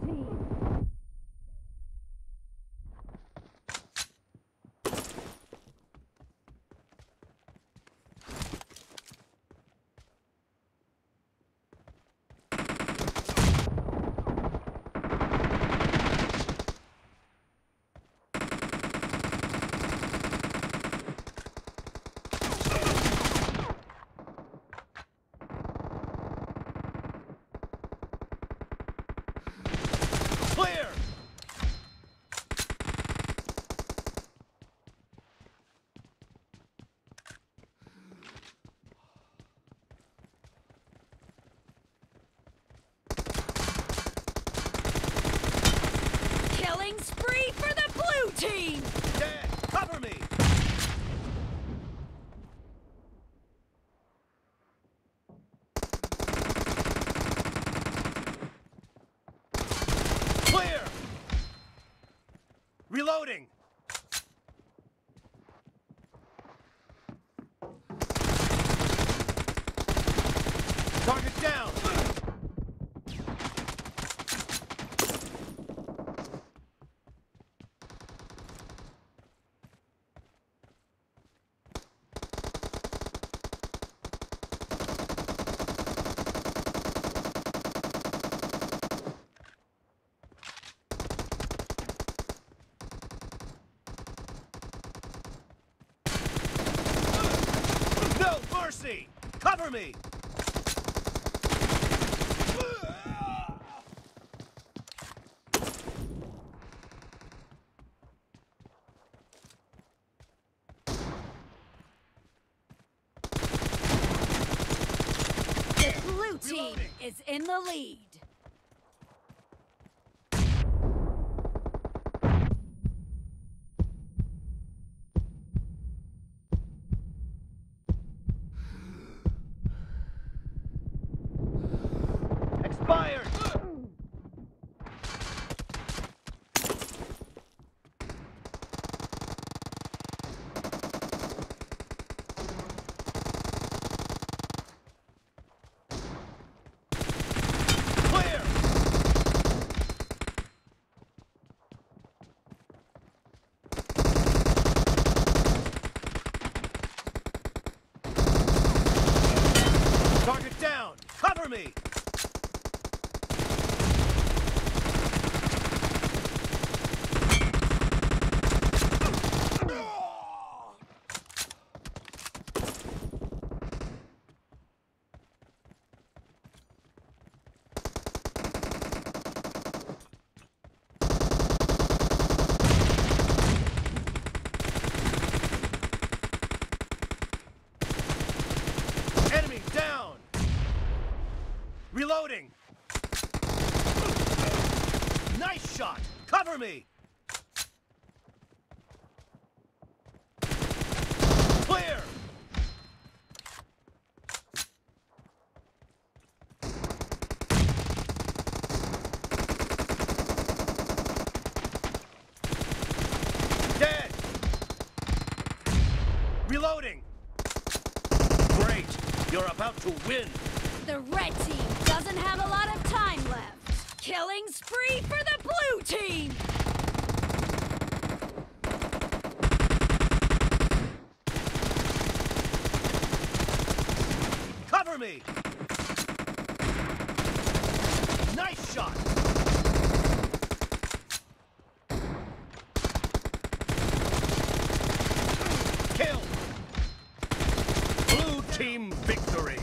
team. Clear! Killing spree for the blue team. Dead! Cover me! Clear! Reloading! Target down! Cover me! The blue team Reloading. is in the lead. Expired! Clear! Target down! Cover me! Enemy down! Reloading! Nice shot! Cover me! Clear! Dead! Reloading! Great! You're about to win! The red team doesn't have a lot of time left. Killing spree for the blue team! Cover me! Nice shot! Kill! Blue team victory!